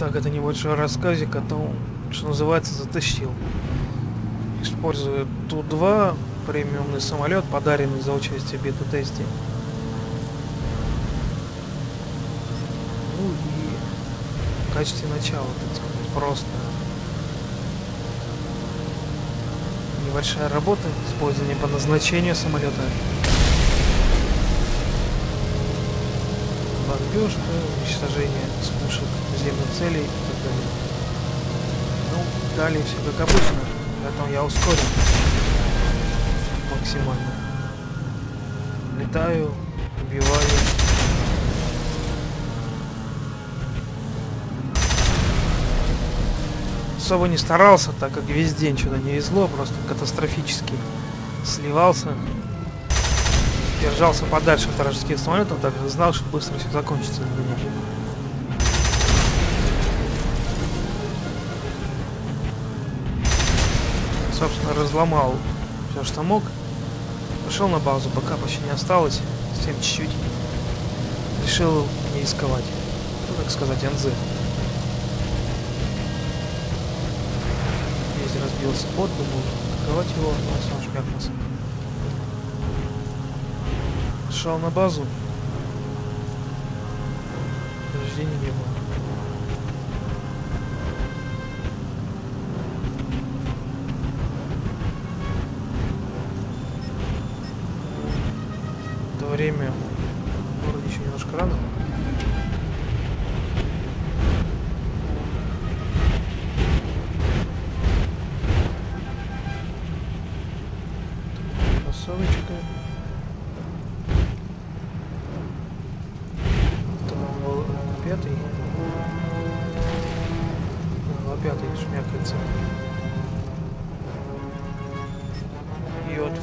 Итак, это небольшой рассказик о том, что называется «Затащил». Использую Ту-2, премиумный самолет, подаренный за участие в бета-тесте. Ну и в качестве начала, так сказать, просто небольшая работа, использование по назначению самолета бомбежка, уничтожение спушек наземных целей и так далее. Ну, далее все как обычно, поэтому я ускорю максимально. Летаю, убиваю. Особо не старался, так как весь день что-то не везло, просто катастрофически сливался держался подальше от вражеских самолетов, так как знал, что быстро все закончится для них. Собственно, разломал все, что мог. Пошел на базу, пока почти не осталось, совсем чуть-чуть. Решил не рисковать. Ну, так сказать, НЗ. Здесь разбился бот, думал, атаковать его, но сам шмякнулся. Шел на базу. Рождения не было.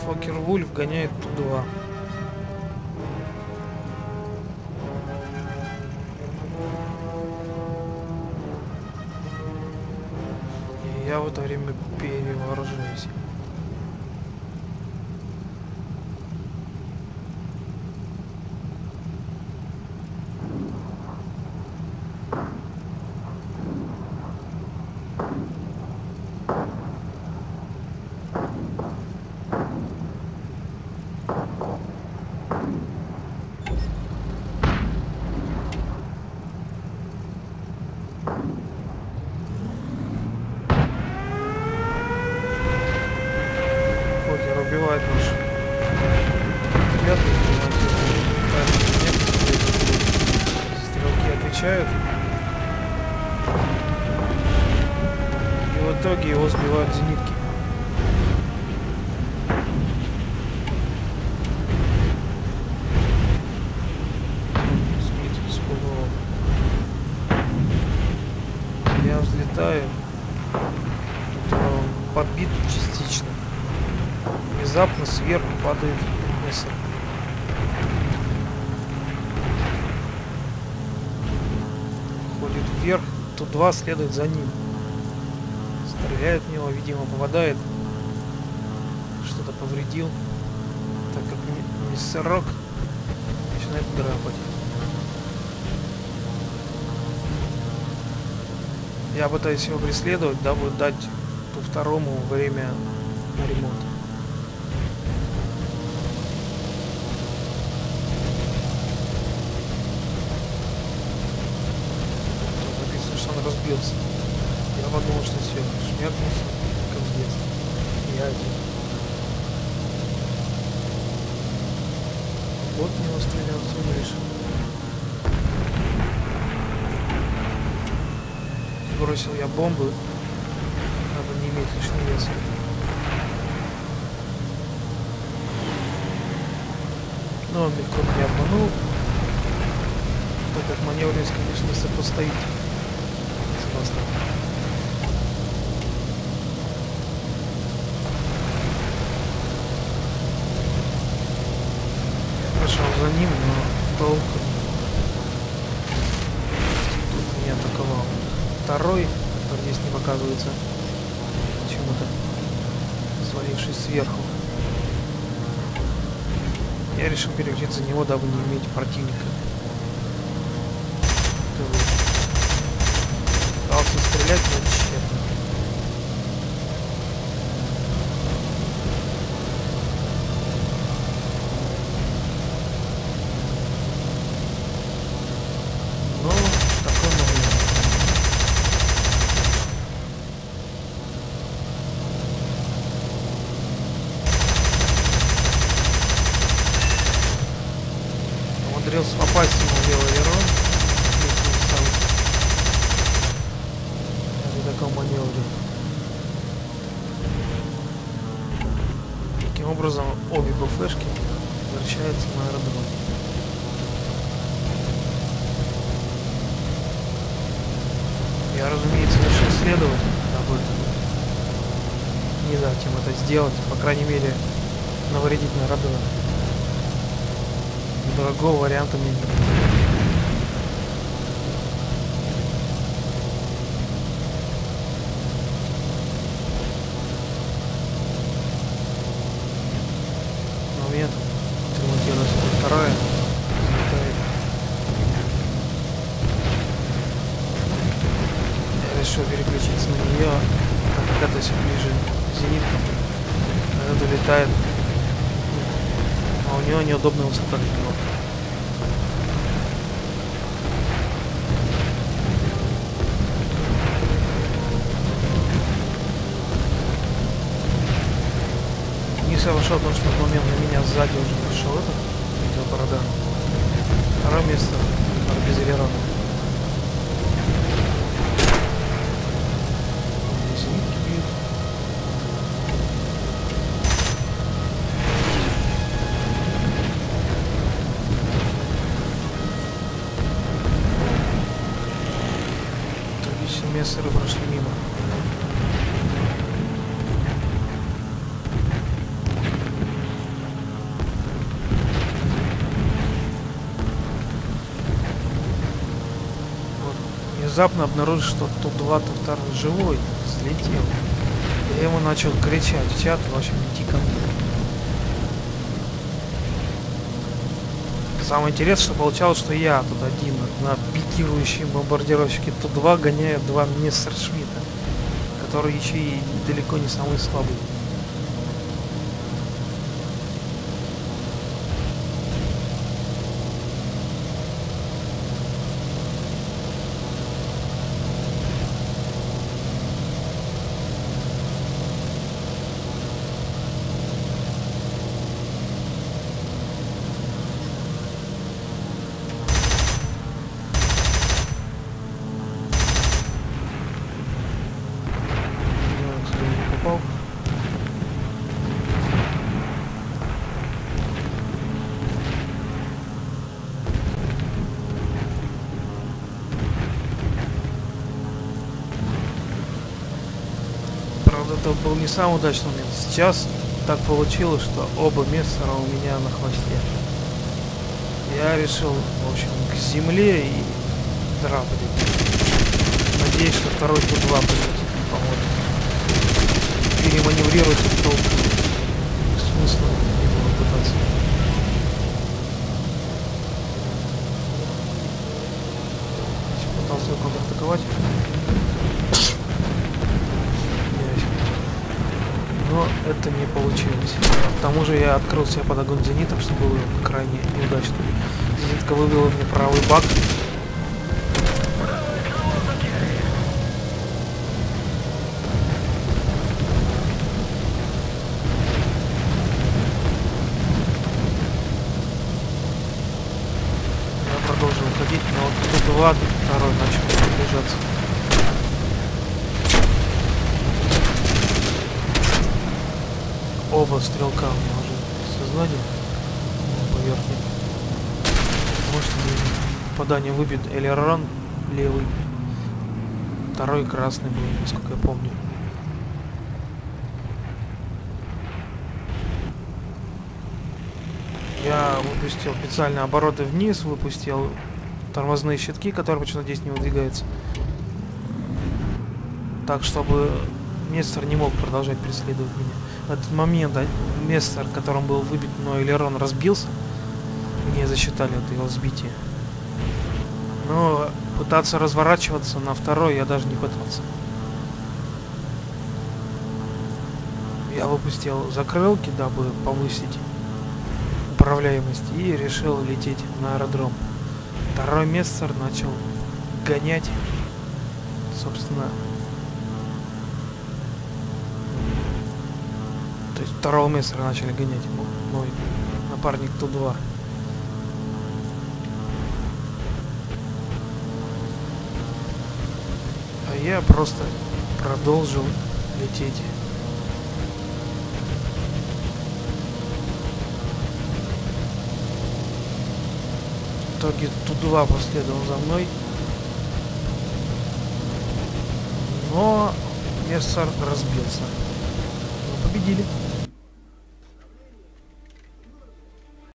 Фокер-Вульф гоняет по 2. Испугал. Я взлетаю. Тут он подбит частично. Внезапно сверху падает мессер. Ходит вверх, тут два следует за ним. Стреляет в него, видимо, попадает. Что-то повредил. Так как ми- мессерок начинает драпать. Я пытаюсь его преследовать, дабы дать ту второму время на ремонт. Тут он разбился. Я подумал, что все, шмякнулся, как детстве. Я один. Вот него стрелял, все решил. Бросил я бомбы, дабы не иметь лишнего веса. Но он легко меня обманул, так как маневренность, конечно, сопоставить с бастом. Я пошел за ним, но толку тут меня атаковал. Второй, который здесь не показывается, почему-то свалившись сверху. Я решил переключиться за него, дабы не иметь противника. Который образом обе БФшки возвращаются на аэродром. Я, разумеется, решил следовать, дабы не дать им это сделать, по крайней мере, навредить на аэродром. Другого варианта мне нет. летает. А у него неудобная высота для него. Не совершил то, что в момент на меня сзади уже пришел этот видеоборода. Второе место без мессеры прошли мимо. Вот. Внезапно обнаружил, что тут два Тутар живой, взлетел. Я ему начал кричать в чат, в общем, иди ко мне. Самое интересное, что получалось, что я тут один на пикирующем бомбардировщике Ту-2 гоняю два Мессершмитта, которые еще и далеко не самые слабые. Это был не самый удачный момент. Сейчас так получилось, что оба мессера у меня на хвосте. Я решил, в общем, к земле и драпать. Надеюсь, что второй Т-2 придет поможет. Переманеврировать эту толпу. Смысла не было пытаться. Пытался контратаковать. Но это не получилось. К тому же я открыл себе под огонь зенитом, что было крайне неудачно. Зенитка выбила мне правый бак. Я продолжил уходить, но вот тут ладно, второй начал приближаться. Оба стрелка у меня уже сознание поверхне. Может попадание выбит элерон левый. Второй красный был, насколько я помню. Я выпустил специально обороты вниз, выпустил тормозные щитки, которые почему-то здесь не выдвигаются. Так, чтобы Местер не мог продолжать преследовать меня. Этот момент Местер, которым был выбит мной Элерон, разбился. Мне засчитали это его сбитие. Но пытаться разворачиваться на второй я даже не пытался. Я выпустил закрылки, дабы повысить управляемость, и решил лететь на аэродром. Второй Местер начал гонять, собственно, То есть второго мессера начали гонять. Мой напарник Ту-2. А я просто продолжил лететь. В итоге Ту-2 последовал за мной. Но Мессер разбился. Мы победили.